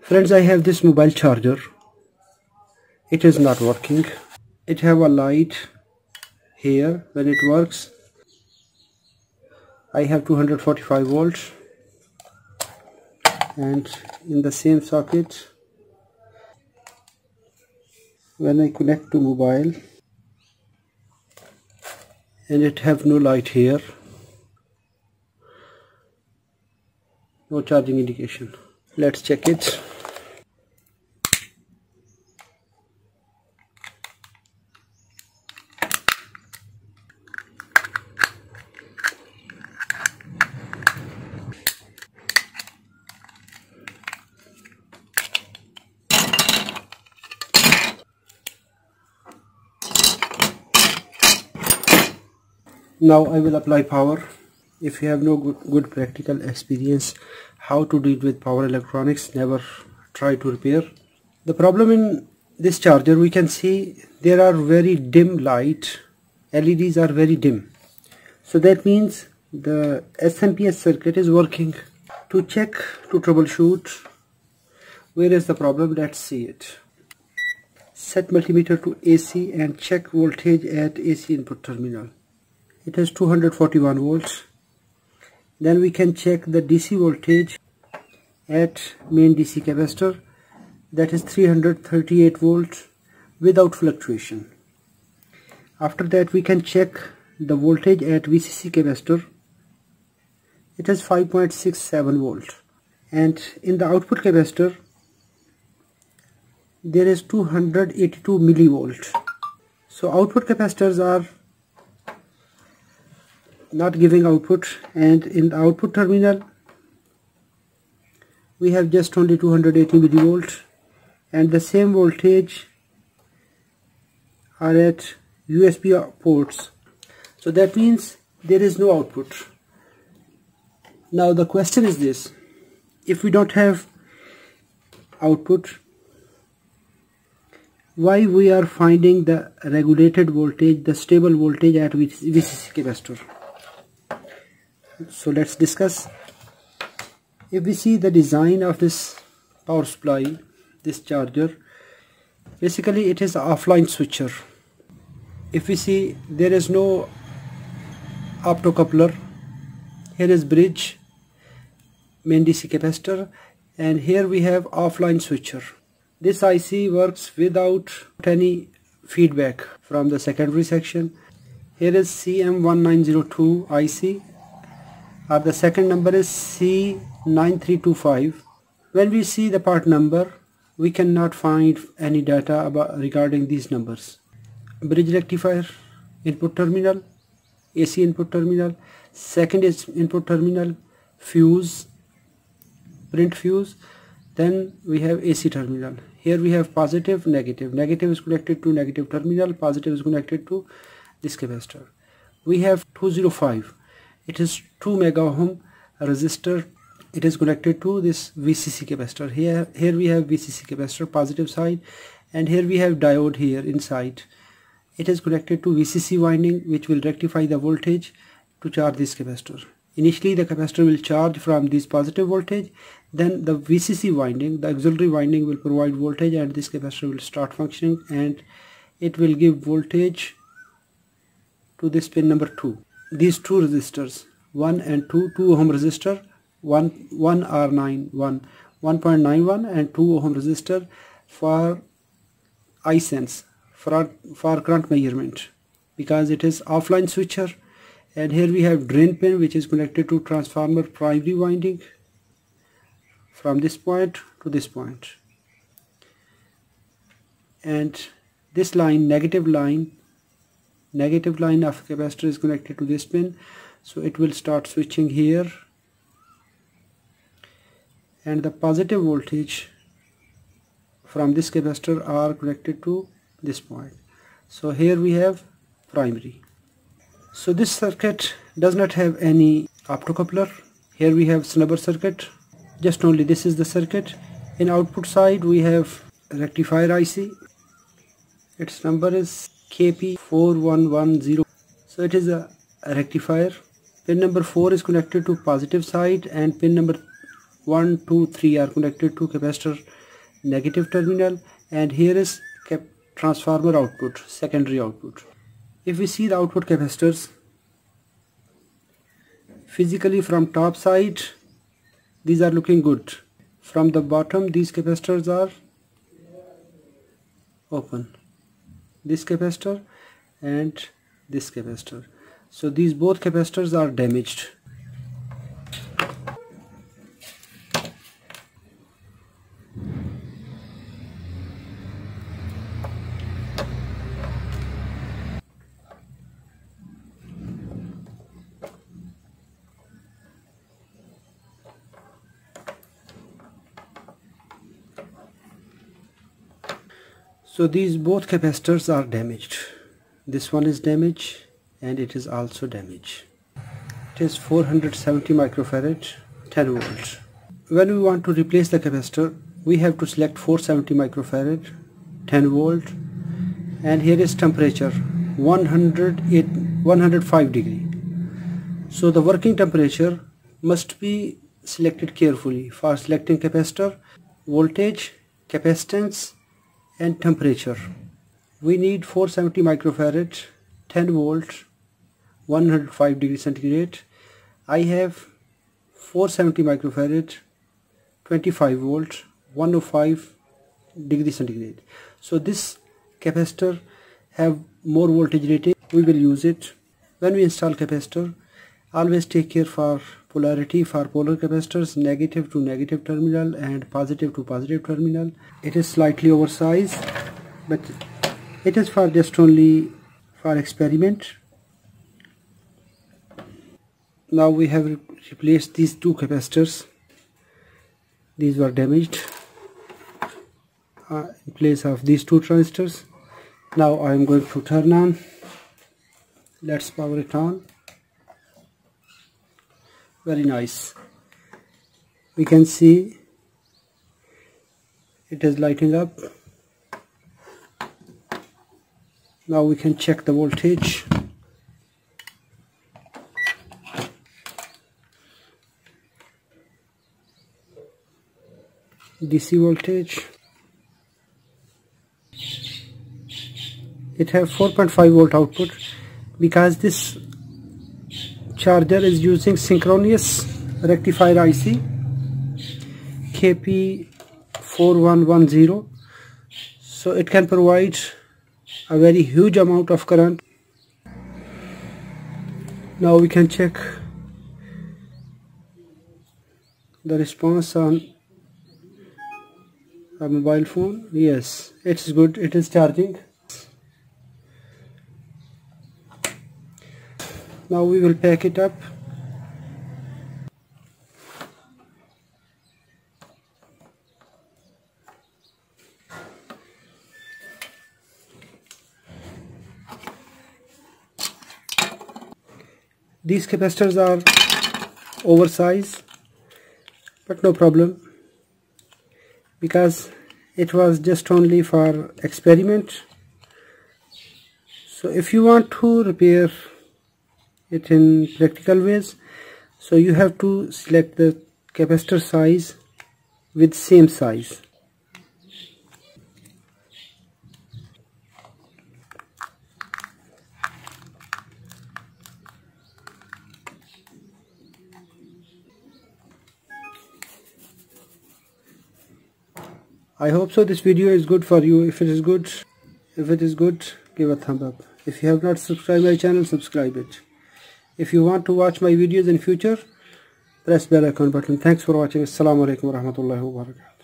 friends I have this mobile charger. It is not working. It have a light here. When it works I have 245 volts. And in the same socket when I connect to mobile and it have no light here no charging indication let's check it. Now I will apply power if you have no good, good practical experience how to deal with power electronics never try to repair. The problem in this charger we can see there are very dim light LEDs are very dim. So that means the SMPS circuit is working to check to troubleshoot. Where is the problem? Let's see it. Set multimeter to AC and check voltage at AC input terminal. It has 241 volts then we can check the DC voltage at main DC capacitor. That is 338 volts without fluctuation. After that we can check the voltage at VCC capacitor. It is 5.67 volt. And in the output capacitor there is 282 millivolt. So output capacitors are not giving output and in the output terminal we have just only 280 millivolt and the same voltage are at USB ports. So that means there is no output. Now the question is this. If we don't have output why we are finding the regulated voltage the stable voltage at VCC capacitor so let's discuss. If we see the design of this power supply this charger basically it is offline switcher. If we see there is no optocoupler here is bridge main DC capacitor and here we have offline switcher. This IC works without any feedback from the secondary section. Here is CM1902 IC uh, the second number is C9325 when we see the part number we cannot find any data about regarding these numbers. Bridge rectifier input terminal AC input terminal second is input terminal fuse print fuse then we have AC terminal. Here we have positive negative. Negative is connected to negative terminal positive is connected to this capacitor. We have 205 it is 2 mega ohm resistor. It is connected to this VCC capacitor. Here here we have VCC capacitor positive side and here we have diode here inside. It is connected to VCC winding which will rectify the voltage to charge this capacitor. Initially the capacitor will charge from this positive voltage then the VCC winding the auxiliary winding will provide voltage and this capacitor will start functioning and it will give voltage to this pin number 2 these two resistors 1 and 2 2 ohm resistor 1 1 R9 1 1.91 and 2 ohm resistor for iSense for, for current measurement because it is offline switcher. And here we have drain pin which is connected to transformer primary winding from this point to this point. And this line negative line negative line of capacitor is connected to this pin. So it will start switching here. And the positive voltage from this capacitor are connected to this point. So here we have primary. So this circuit does not have any optocoupler. Here we have snubber circuit. Just only this is the circuit. In output side we have rectifier IC its number is KP4110 so it is a, rectifier. Pin number 4 is connected to positive side and pin number 1 2 3 are connected to capacitor negative terminal. And here is transformer output secondary output. If we see the output capacitors physically from top side these are looking good. From the bottom these capacitors are open this capacitor and this capacitor. So these both capacitors are damaged so these both capacitors are damaged. This one is damaged and it is also damaged. It is 470 microfarad 10 volts when we want to replace the capacitor we have to select 470 microfarad 10 volt and here is temperature 108 105 degree. So the working temperature must be selected carefully. For selecting capacitor voltage capacitance and temperature. We need 470 microfarad 10 volt 105 degree centigrade. I have 470 microfarad 25 volt 105 degree centigrade. So this capacitor have more voltage rating. We will use it. When we install capacitor always take care for polarity for polar capacitors negative to negative terminal and positive to positive terminal. It is slightly oversized but it is for just only for experiment. Now we have replaced these two capacitors. These were damaged uh, in place of these two transistors. Now I am going to turn on. Let's power it on very nice. We can see it is lighting up. Now we can check the voltage. DC voltage. It have 4.5 volt output. Because this charger is using synchronous rectifier IC KP4110 so it can provide a very huge amount of current. Now we can check the response on a mobile phone. Yes it's good. It is charging now we will pack it up. These capacitors are oversized but no problem because it was just only for experiment. So if you want to repair it in practical ways. So you have to select the capacitor size with same size. I hope so this video is good for you. If it is good if it is good give a thumb up. If you have not subscribed my channel subscribe it if you want to watch my videos in future press bell icon button. Thanks for watching. Assalamu alaikum warahmatullahi wabarakatuh